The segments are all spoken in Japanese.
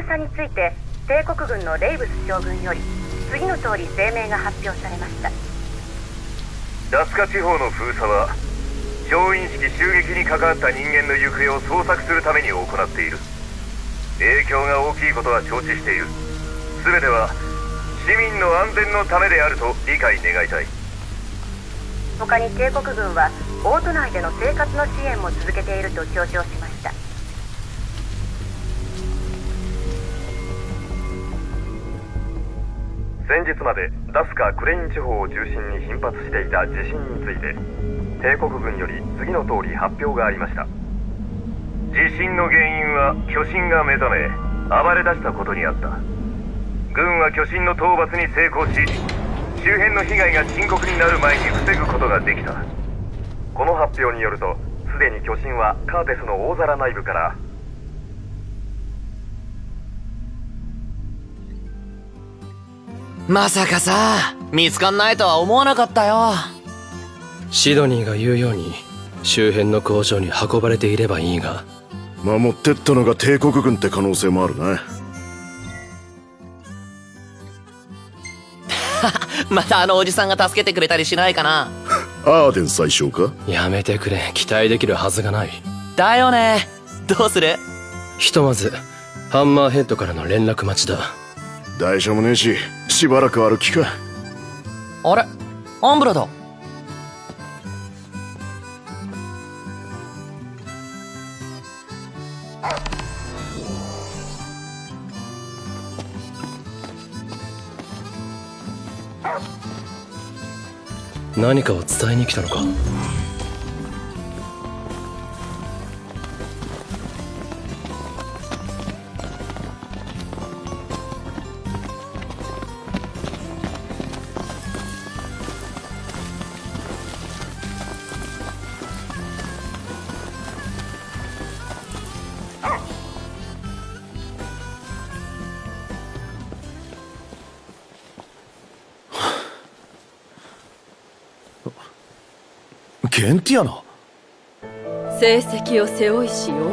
封鎖について帝国軍のレイブス将軍より次の通り声明が発表されました。ダスカ地方の封鎖は調印式襲撃に関わった人間の行方を捜索するために行っている。影響が大きいことは承知している。全ては市民の安全のためであると理解願いたい。他に帝国軍はオート内での生活の支援も続けていると強調し先日までダスカ・クレイン地方を中心に頻発していた地震について帝国軍より次の通り発表がありました。地震の原因は巨神が目覚め暴れ出したことにあった。軍は巨神の討伐に成功し周辺の被害が深刻になる前に防ぐことができた。この発表によるとすでに巨神はカーテスの大皿内部からまさかさ見つかんないとは思わなかったよ。シドニーが言うように周辺の工場に運ばれていればいいが。守ってったのが帝国軍って可能性もあるな。またあのおじさんが助けてくれたりしないかな。アーデン最小か？やめてくれ。期待できるはずがない。だよね。どうする？ひとまずハンマーヘッドからの連絡待ちだ大丈夫ねえししばらく歩きか。あれ？アンブラだ。何かを伝えに来たのか？ゲンティアナ成績を背負いしようよ。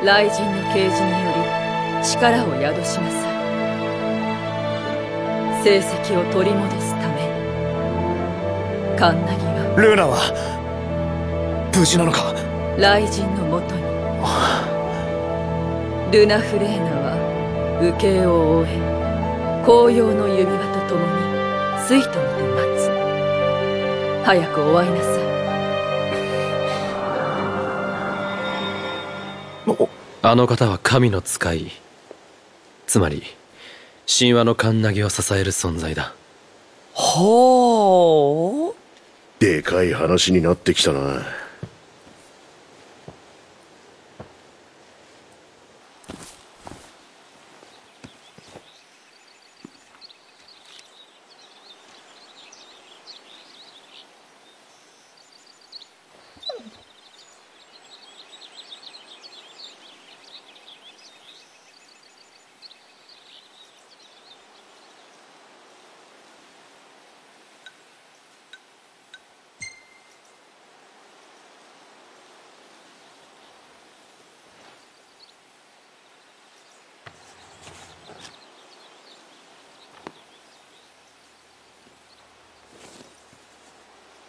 雷神の啓示により力を宿しなさい。成績を取り戻すため。にカンナギはルーナは無事なのか？雷神のもとに。ルナフレーナは受けを終え紅葉の指輪と共にスイートにて待つ早くお会いなさい。あの方は神の使い。つまり神話のカンナギを支える存在だ。ほう。でかい話になってきたな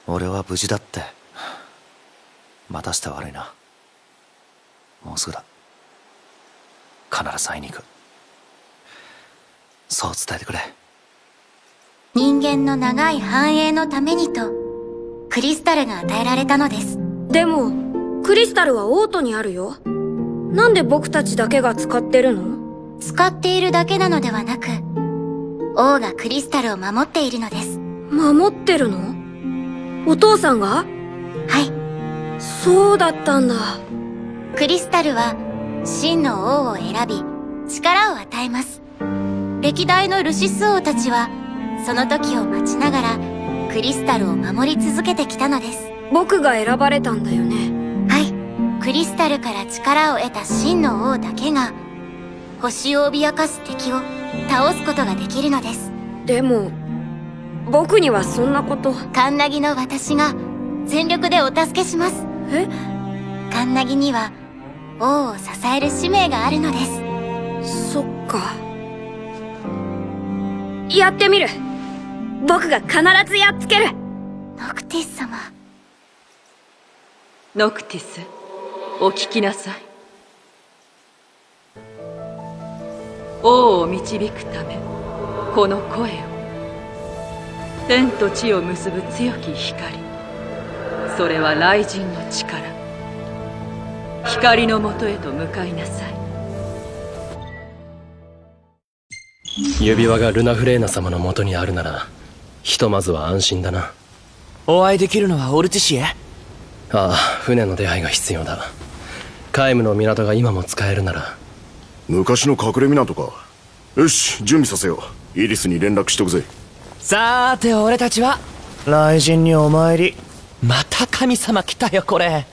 俺は無事だって。待たせて悪いな。もうすぐだ。必ず会いに行く。そう伝えてくれ。人間の長い繁栄のためにとクリスタルが与えられたのです。でもクリスタルはオートにあるよ。なんで僕たちだけが使ってるの？使っているだけなのではなく王がクリスタルを守っているのです。守ってるの？お父さんが？はい。そうだったんだ。クリスタルは真の王を選び力を与えます。歴代のルシス王たちはその時を待ちながらクリスタルを守り続けてきたのです。僕が選ばれたんだよね。はい。クリスタルから力を得た真の王だけが星を脅かす敵を倒すことができるのです。でも僕にはそんなこと。カンナギの私が全力でお助けします。え？カンナギには王を支える使命があるのです。そっか。やってみる。僕が必ずやっつける。ノクティス様。ノクティスお聞きなさい。王を導くためこの声を天と地を結ぶ強き光。それは雷神の力。光のもとへと向かいなさい。指輪がルナフレーナ様のもとにあるならひとまずは安心だな。お会いできるのはオルティシエ？ああ船の出会いが必要だ。カイムの港が今も使えるなら昔の隠れ港か。よし準備させよう。イリスに連絡しとくぜさーて俺たちは。雷神にお参り。また神様来たよこれ。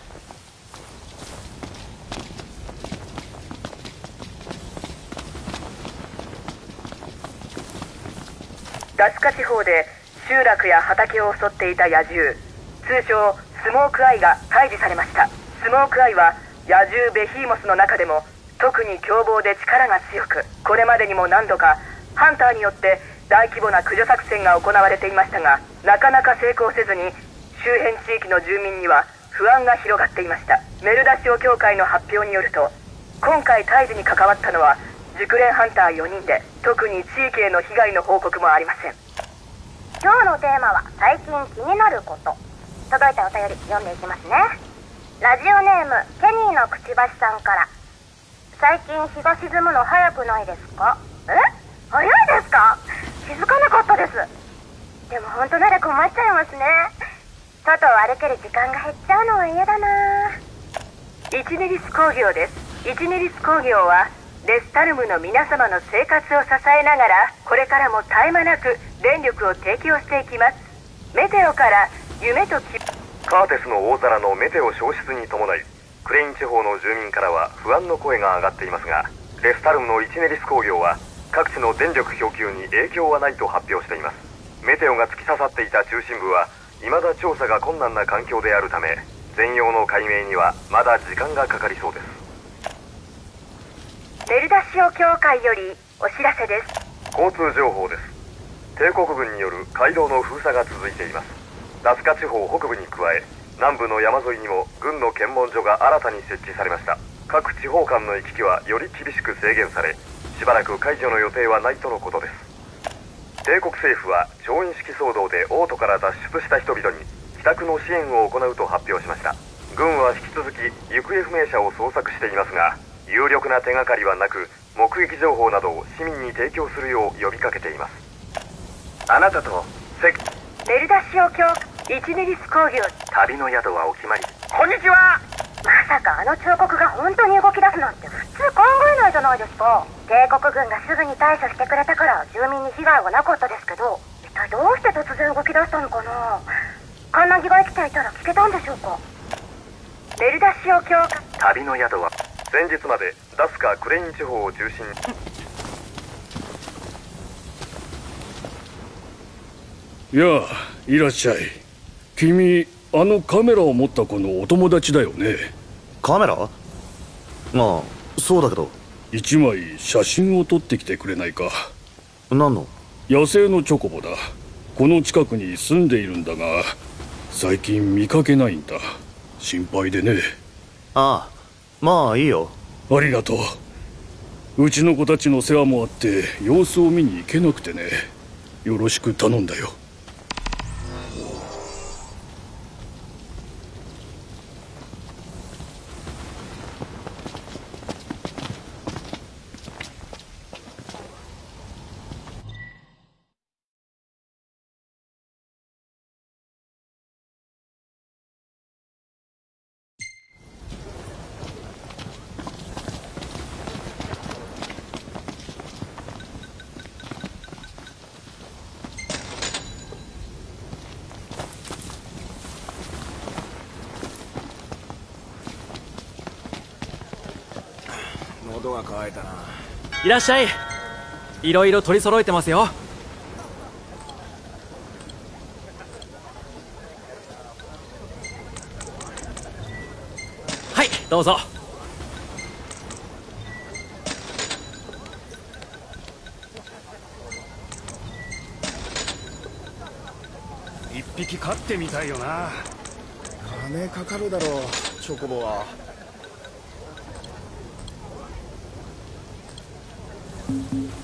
ダスカ地方で集落や畑を襲っていた野獣。通称スモークアイが退治されました。スモークアイは野獣ベヒーモスの中でも特に凶暴で力が強くこれまでにも何度かハンターによって大規模な駆除作戦が行われていましたがなかなか成功せずに周辺地域の住民には不安が広がっていました。メルダシオ協会の発表によると今回退治に関わったのは熟練ハンター4人で特に地域への被害の報告もありません。今日のテーマは最近気になること。届いたお便り読んでいきますね。ラジオネームケニーのくちばしさんから。最近日が沈むの早くないですか？え？早いですか？気づかなかったです。でも本当なら困っちゃいますね。外を歩ける時間が減っちゃうのは嫌だな。イチネリス工業です。イチネリス工業はレスタルムの皆様の生活を支えながらこれからも絶え間なく電力を提供していきます。メテオから夢と希カーテスの大皿のメテオ消失に伴いクレイン地方の住民からは不安の声が上がっていますがレスタルムのイチネリス工業は各地の電力供給に影響はないと発表しています。メテオが突き刺さっていた中心部は未だ調査が困難な環境であるため全容の解明にはまだ時間がかかりそうです。メルダシオ協会よりお知らせです。交通情報です。帝国軍による街道の封鎖が続いています。ラスカ地方北部に加え南部の山沿いにも軍の検問所が新たに設置されました。各地方間の行き来はより厳しく制限されしばらく解除の予定はないとのことです。帝国政府は調印式騒動で王都から脱出した人々に帰宅の支援を行うと発表しました。軍は引き続き行方不明者を捜索していますが有力な手がかりはなく目撃情報などを市民に提供するよう呼びかけています。あなたとセメルダシオ協イチネリス工業。旅の宿はお決まり。こんにちはまさかあの彫刻が本当に動き出すなんて普通考えないじゃないですか。帝国軍がすぐに対処してくれたから住民に被害はなかったですけど一体どうして突然動き出したのかな。カンナギが生きていたら聞けたんでしょうか。メルダシオ協会。旅の宿は先日までダスカ・クレイン地方を中心に。やあいらっしゃい。君あのカメラを持った子のお友達だよね。カメラ？まあそうだけど。一枚写真を撮ってきてくれないか。何の？野生のチョコボだ。この近くに住んでいるんだが最近見かけないんだ。心配でね。ああまあいいよ。ありがとう。うちの子たちの世話もあって様子を見に行けなくてね。よろしく頼んだよが乾いたな。いらっしゃい。いろいろ取り揃えてますよ。はいどうぞ。一匹飼ってみたいよな。金かかるだろうチョコボは。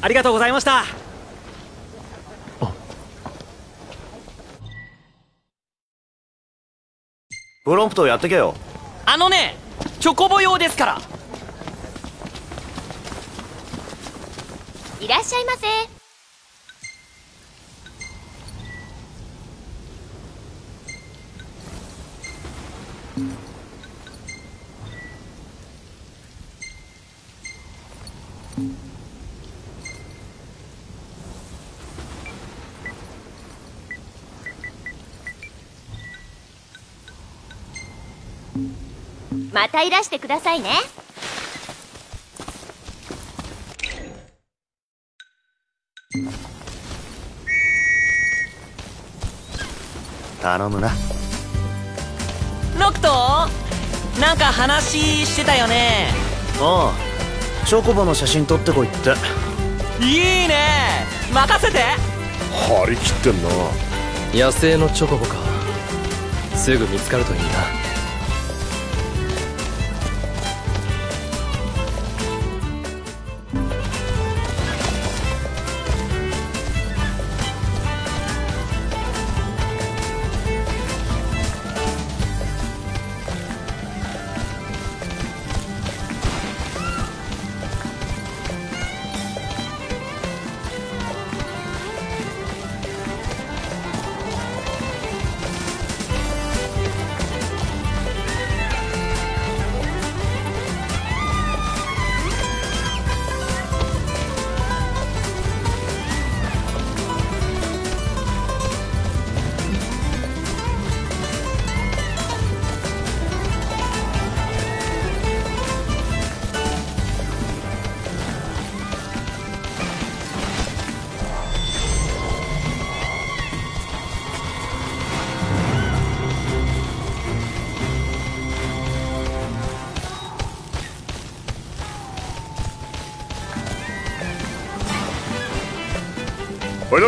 ありがとうございました。プロンプトやってけよ。あのねチョコボ用ですから。いらっしゃいませまたいらしてくださいね。頼むな。ノクトなんか話してたよね。ああチョコボの写真撮ってこいって。いいね。任せて。張り切ってんな。野生のチョコボか。すぐ見つかるといいな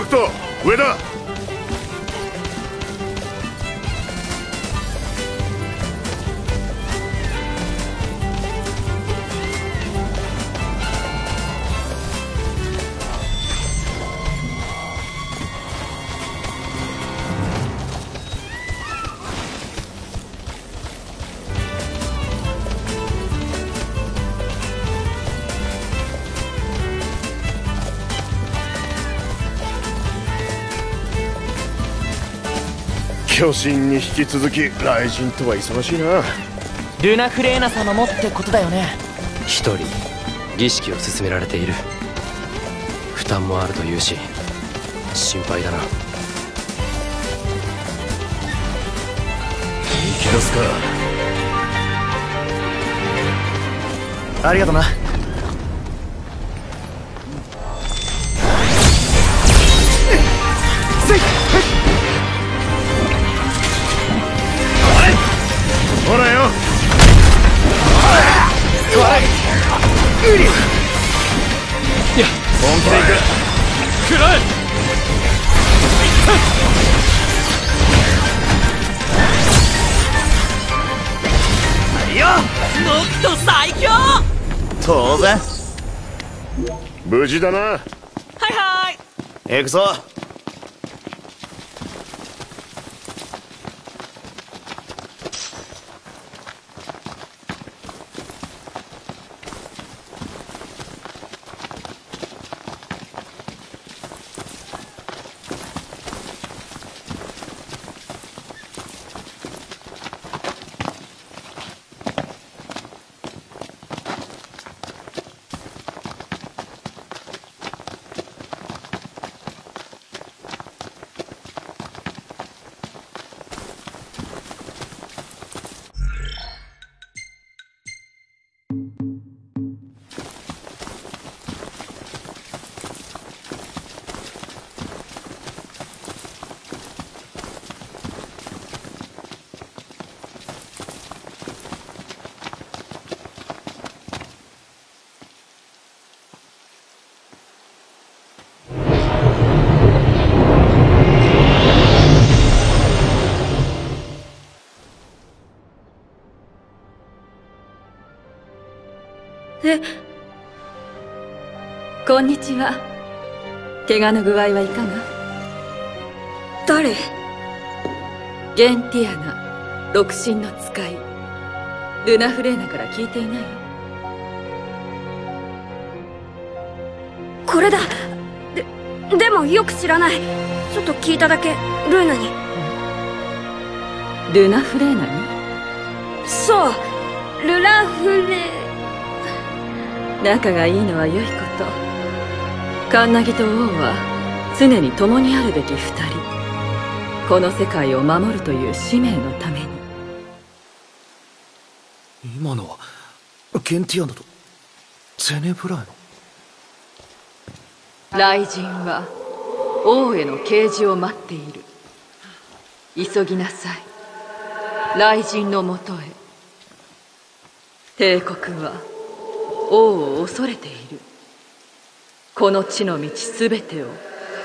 おい巨神に引き続き雷神とは忙しいな。ルナフレーナ様もってことだよね。一人儀式を進められている。負担もあるというし心配だな。行き出すか。ありがとな。ほいや本気で行く。くらえ。よノクト最強。当然。無事だな。はいはい。行くぞにちは。怪我の具合はいかが？誰？ゲンティアナ独身の使い。ルナフレーナから聞いていないこれだ。ででもよく知らない。ちょっと聞いただけ。ルーナに。ルナフレーナに？そう。ルナフレ仲がいいのは良いことカンナギと王は常に共にあるべき二人。この世界を守るという使命のために。今のはゲンティアナとゼネブラーノ雷神は王への啓示を待っている。急ぎなさい。雷神のもとへ。帝国は王を恐れているこの地の道すべてを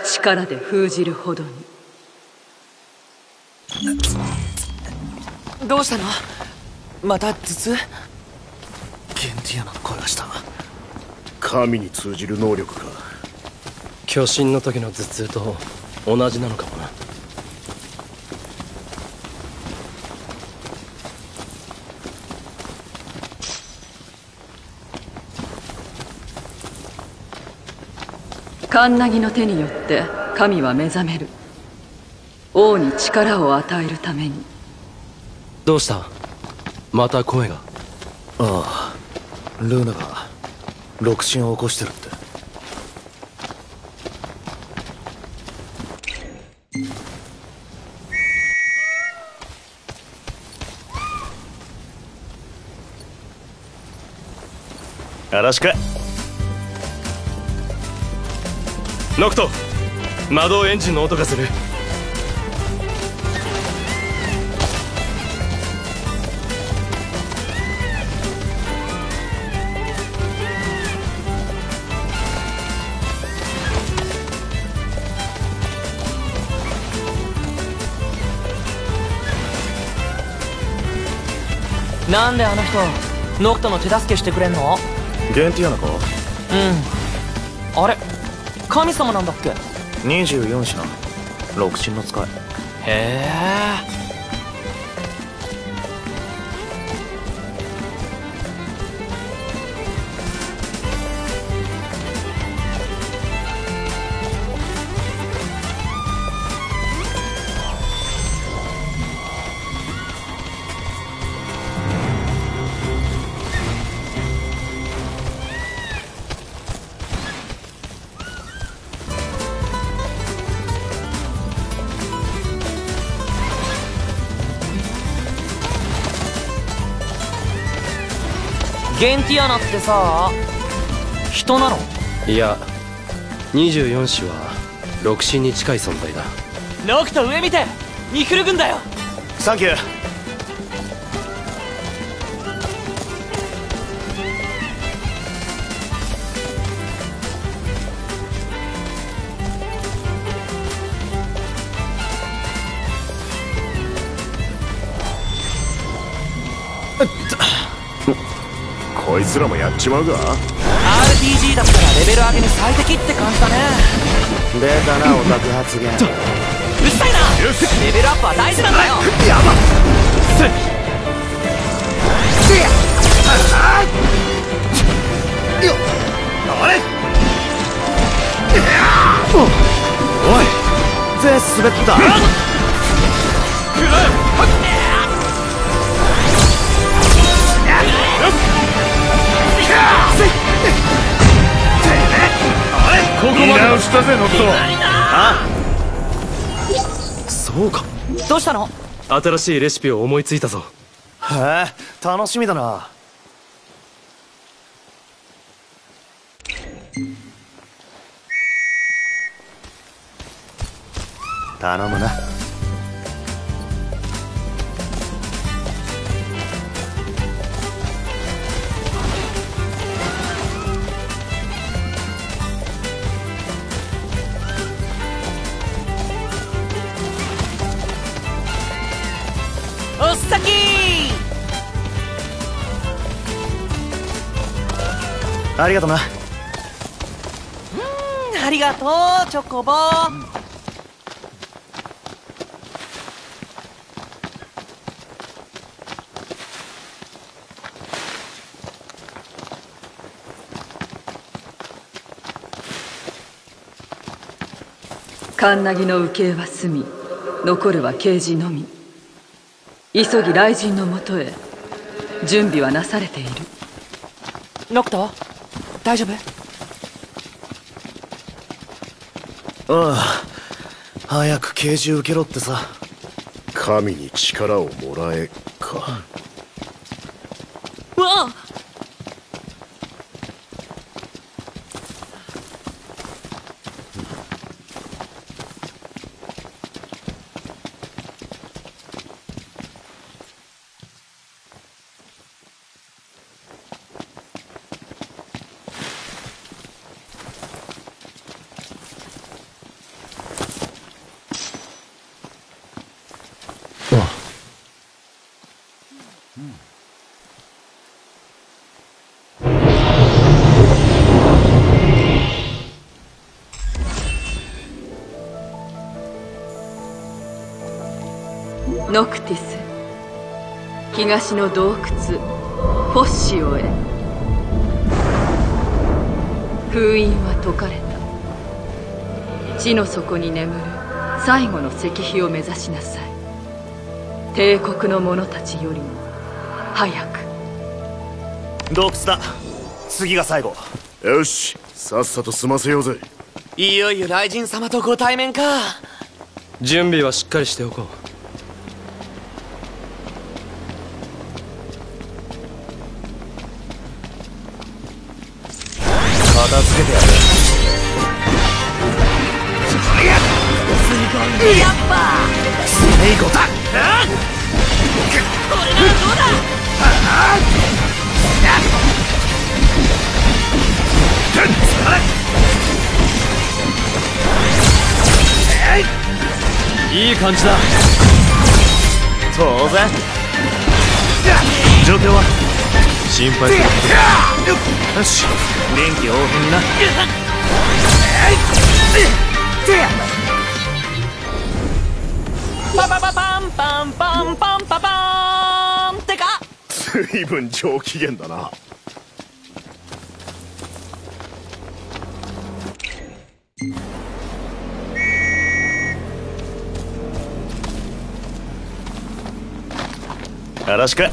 力で封じるほどに。どうしたの？また頭痛？ゲンティアナの声がした。神に通じる能力か。巨神の時の頭痛と同じなのかもなカンナギの手によって神は目覚める。王に力を与えるために。どうした？また声が。ああルーナが六神を起こしてるって。よろしくノクト魔導エンジンの音がする。なんであの人ノクトの手助けしてくれんの？ゲンティアナかうん。あれ神様なんだっけ？24品六神の使い。へえゲンティアナってさ。人なの？いや24子は六神に近い存在だ。ノクト上見てミクル軍だよ。サンキューこいつらもやっちまうか。RPG だったらレベル上げに最適って感じだね。出たなオタク発言。うるさいな！レベルアップは大事なんだよ。やばよあれ？おい。ぜ滑ったここまで。直したぜノクトあ。そうか。どうしたの？新しいレシピを思いついたぞ。へえ楽しみだな。頼むなおっさきありがとな。ありがとうチョコボ。カンナギの受けは済み残るは刑事のみ急ぎ雷神のもとへ。準備はなされている。ノクト大丈夫？ああ早く刑事受けろってさ。神に力をもらえかノクティス。東の洞窟フォッシオへ。封印は解かれた。地の底に眠る最後の石碑を目指しなさい。帝国の者たちよりも早く。洞窟だ。次が最後。よし。さっさと済ませようぜ。いよいよ雷神様とご対面か。準備はしっかりしておこうやっぱ。スネイコだこれならどうだいい感じだ当然状況は心配するよし臨機応変になパパパパンパンパンパンパパンってか随分上機嫌だなよろしく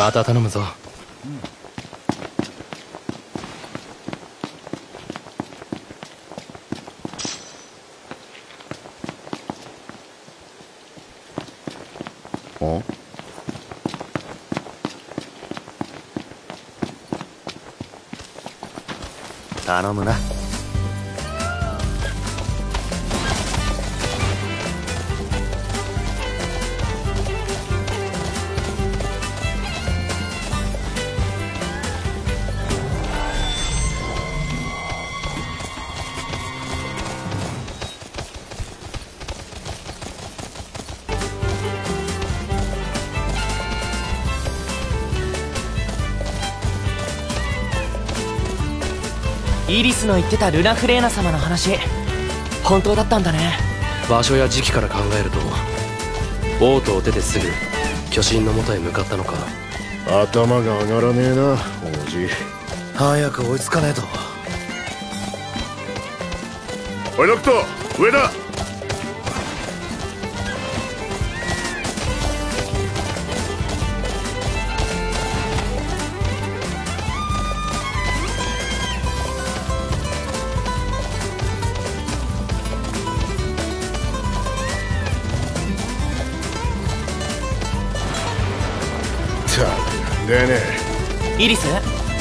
また頼むぞ。ん？頼むなスの言ってたルナ・フレーナ様の話本当だったんだね。場所や時期から考えると王都を出てすぐ巨神の元へ向かったのか。頭が上がらねえな王子。早く追いつかねえと。おいノクト上だイリス？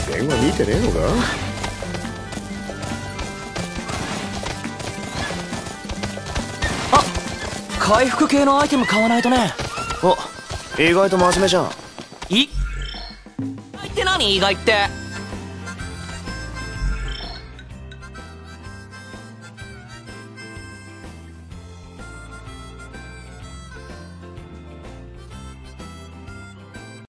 電話見てねえのか？回復系のアイテム買わないとね。お意外と真面目じゃん。い？意外って何？意外って